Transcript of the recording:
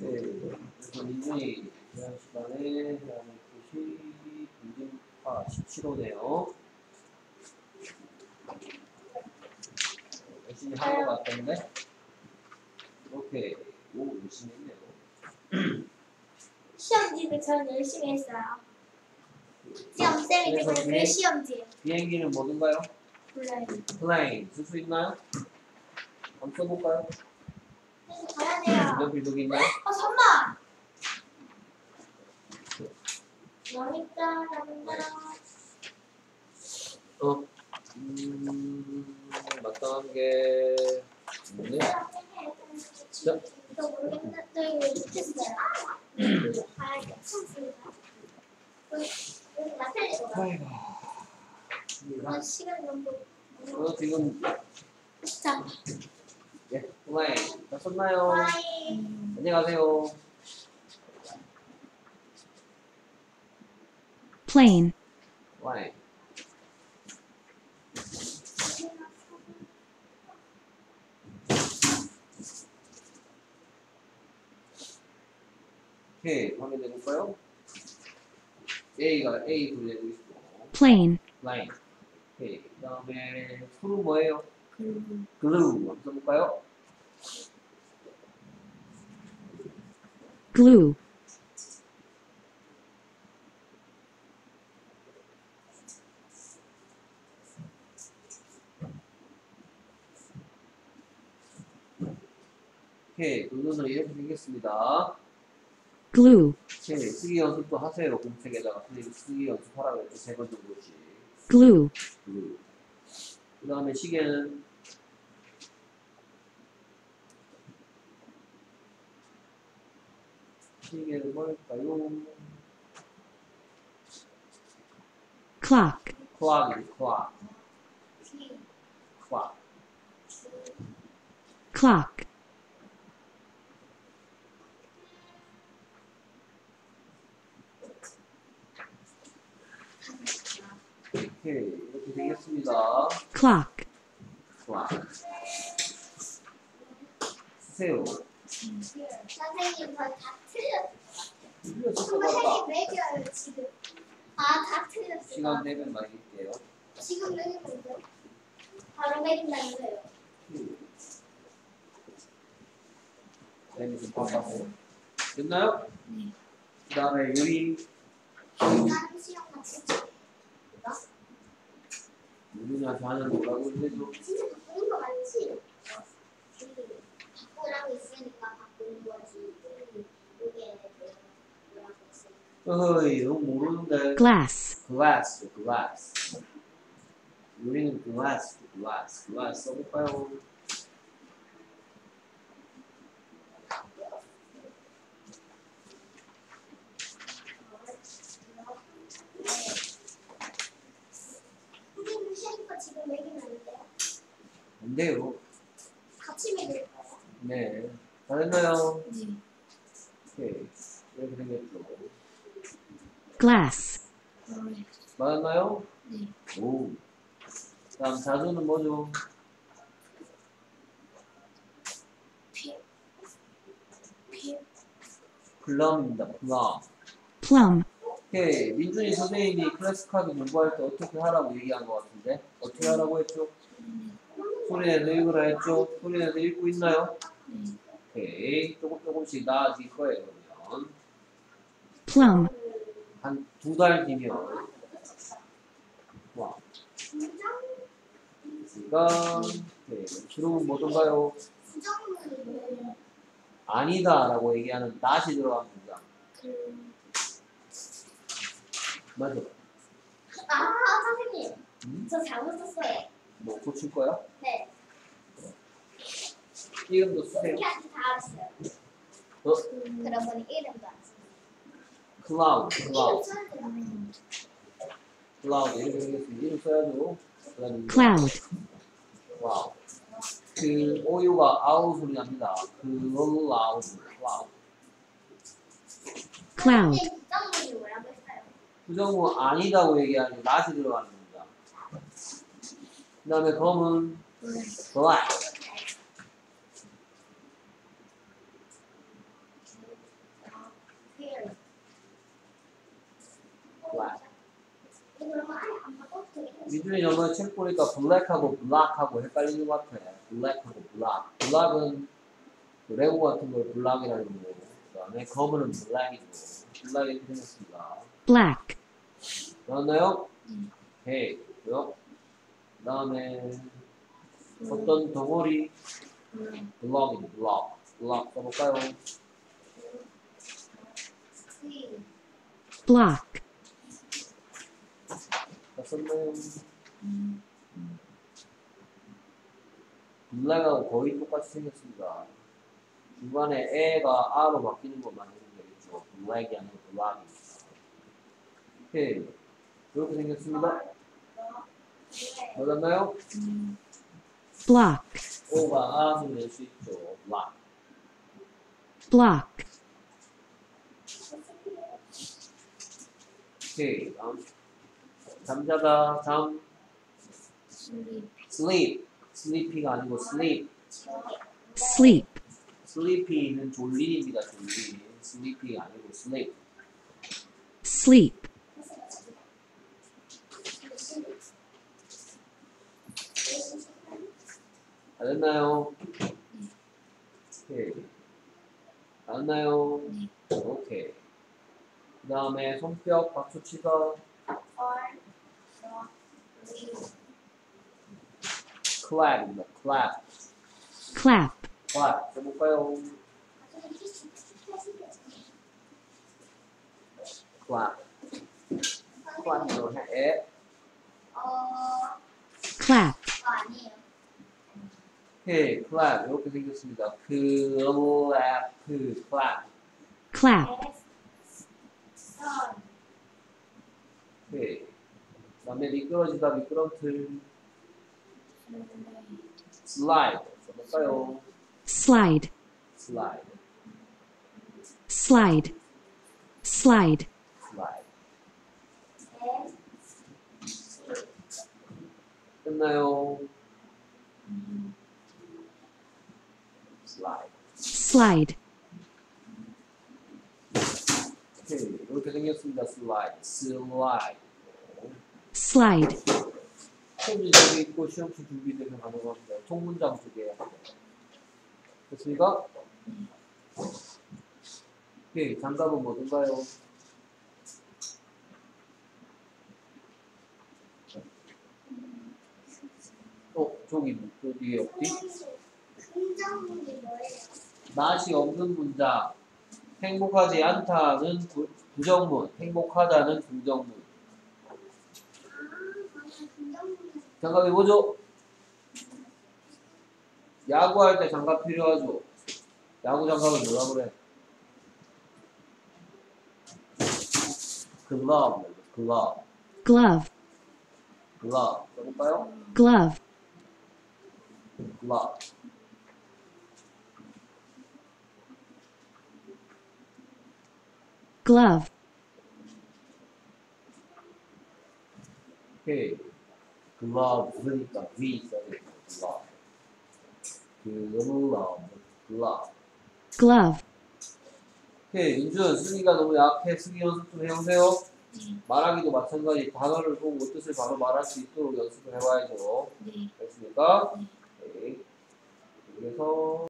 네, 그래서 민준이 지난 시간에 하는 것이 민준파 17호네요. 열심히 한 것 같던데? 오케이. 오, 열심히 했네요. 시험지도 전 열심히 했어요. 시험 쌤이 그래서 주는 그 시험지 비행기는 뭐든가요? 몰라요. 플레인. 쓸수 있나요? 한번 써볼까요? 그래서 가야 돼요. 연필 독이 있나요? 어 잠만. 여기다 남다. 어. 음, 마땅한 게 없네. 자. 이거 모르겠는데 이거. 아이고. 아 시간 너무. 어, 지금, 자, 예, 플레인. 다 썼나요? 바이. 안녕히 가세요. plane, 플레인. 오케이, 화면 내볼까요? A가 A 돌리고 있고, plane, 라인. 오케이, 그 다음에 수는 뭐예요? 글루. 한번 써볼까요? Glue, 오케이, 글루는 이렇게 생겼습니다. glue, 오케이, 쓰기 연습도 하세요. 공책에다가 선생님 쓰기 연습하라고 했죠. 세번 정도씩. glue, 글루. 그 다음에 시계는 시계는 뭘까요? clock, 클락이지, 클락. 클락. clock, 오케이, 이렇게 되겠습니다. clock, 클락. 쓰세요. 선생님 저다 틀렸어요. 지금. 아 다 틀렸어요. 시간 되면 말릴게요. 지금 매기면 돼. 바로. 쌤이 좀 바꿔서. 됐나요? 그 다음에 유리. 다른 시험 같이 유리한테 하는 뭐라고 해도 진짜 바꾸는 거 맞지? 바꾸라고 있으니까 바꾸는 거지. 이게 뭐라고 했 어? 너무 모르는데 glass, glass glass 우리는 glass glass glass 써볼까요? 지금 매기면 안 돼요? 안 돼요 같이 매길까요? 네 잘했나요? 네. 오케이 이렇게 생겼죠 glass, 맞았나요? 네. 오 다음 자주는 뭐죠? 플럼입니다 플럼 plum, 오케이 민준이 선생님이 클래스 카드 공부할 때 어떻게 하라고 얘기한 것 같은데 어떻게 하라고 했죠? 소리내서 읽으라 했죠? 소리내서 읽고 있나요? 오케이 조금 조금씩 나아질 거예요 그러면 plum, 한 두 달 뒤면 와 지가 오케이 주름은 뭐던가요? 뭐예요? 아니다 라고 얘기하는 낫이 들어간 문장 그... 맞아 아 선생님 음? 저 잘못 썼어요 뭐 고칠 거야? 네 이름도 쓰세요 이렇게 다 알았어요 어? 그러고 보니 이름도 안 썼어요 이름 써야? 클라우드 이렇게 생겼으면 이름 써야죠 cloud, wow. 그 OU가 아우 소리 납니다. cloud, cloud. cloud, 뭐라고 했어요? 부정은 아니다고 얘기하니 낫이 들어가는 겁니다. 그 다음에 검은 black. 민준이 저번에 책 보니까 black하고 block하고 헷갈리는 것 같아. black하고 block. block은 그 레고 같은 걸 block이라고 그러고, 그 다음에 검은 black이고, block이 이렇게 생겼습니다. black, 나왔나요? 음. 오케이. 그요 그 다음에 어떤 덩어리 음. 블럭입니다. 블럭. 블럭 써볼까요? 시. block, 음. 블랙하고 거의 똑같이 생겼습니다. 중간에 에가 아로 바뀌는 것만 해도 되겠죠. 블랙이 아니고 블락입니다. 오케이. 이렇게 생겼습니다. 맞았나요? 음. block, 오가 아 소리 낼수 있죠. block, 오케이. 다음. 잠자다. 잠. sleep. sleepy가 아니고 sleep. sleep, sleepy는 졸린입니다. 졸린. sleepy가 아니고 sleep. sleep, 다 됐나요? 오케이. 알았나요? 네. 오케이. 그 다음에 손뼉 박수 치다. Clap입니다. clap. clap, clap. 해볼까요? clap. clap으로 해. 어. clap, 어, 아니에요. 오케이. clap. 이렇게 생겼습니다. clap. 그 clap. clap, 선. 오케이. 그 다음에 미끄러지다 미끄럼틀 slide. 써볼까요? slide, slide. slide, slide, slide. 에. 끝나요? slide. slide, 오케이. 이렇게 생겼습니다. slide. slide. Slide, 통문장이 있고 시험지 준비되면 가능합니다. 통문장 두 개. 됐습니까? 오케이. 장갑은 뭐든가요? 어, 저기, 저 뒤에 없지? 긍정문이 뭐예요? 맛이 없는 문장. 행복하지 않다는 부, 부정문. 행복하다는 긍정문. 아, 맞아. 긍정문은 장갑이 뭐죠? 야구할 때 장갑 필요하죠? 야구 장갑은 뭐라 그래? 글러브, 글러브, glove, 글러브. 써볼까요? glove, 글러브. glove, 오케이. glove니까 V 써야 glove. glove, glove. glove, 오케이. 민준, 쓰기가 너무 약해. 쓰기 연습 좀 해보세요. 말하기도 마찬가지. 단어를 보고 뜻을 바로 말할 수 있도록 연습을 해봐야죠. 네. 됐습니까? 오케이. 그래서